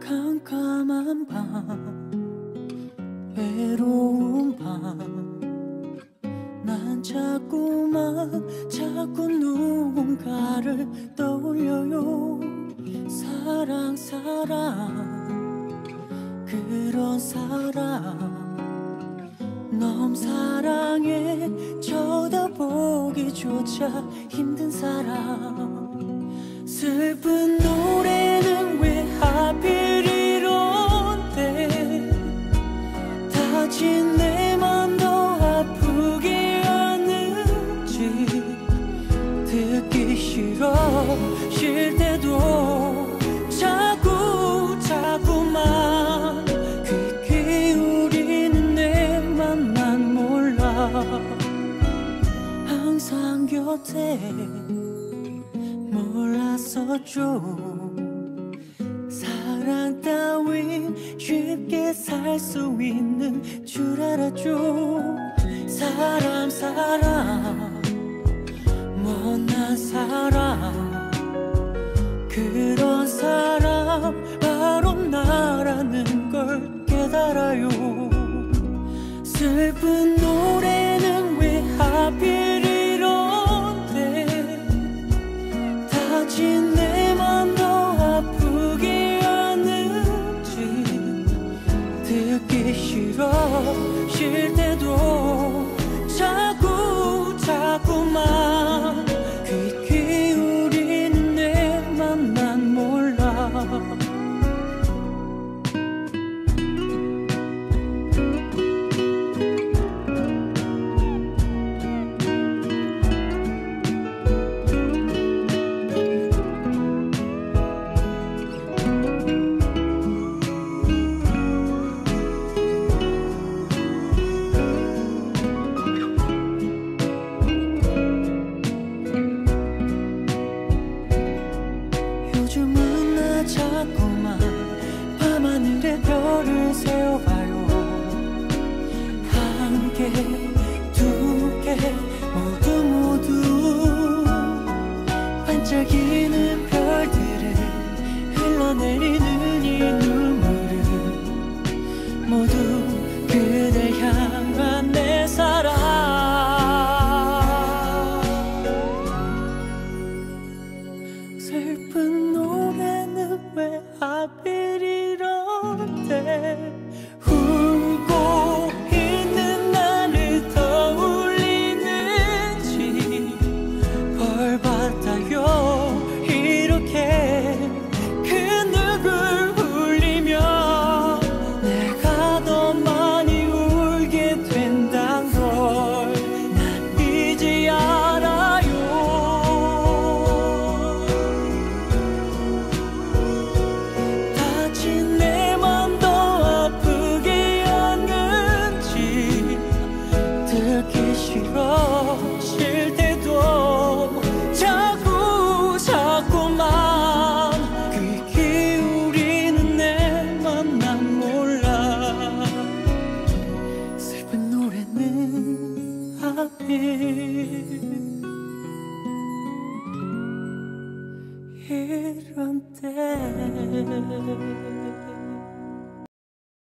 깜깜한 밤 외로운 밤. 난 자꾸만 자꾸 누군가를 떠올려요. 사랑 사랑 그런 사랑 넘 사랑해. 쳐다보기조차 힘든 사람. 슬픈 노래는 왜 하필 이런데? 다친 내맘 더 아프게 하는지 듣기 싫어. 쉴 때도 항상 곁에 몰랐었죠 사랑 따윈 쉽게 살 수 있는 줄 알았죠 사람 사람 못난 사람. 그런 사람 바로 나라는 걸 깨달아요. 슬픈 노래 듣기 싫어 쉴 때도 자꾸 자꾸만 개, 두 개, 모두 모두. 반짝이는 별들을 흘러내리는 이 눈물을 모두 이런 때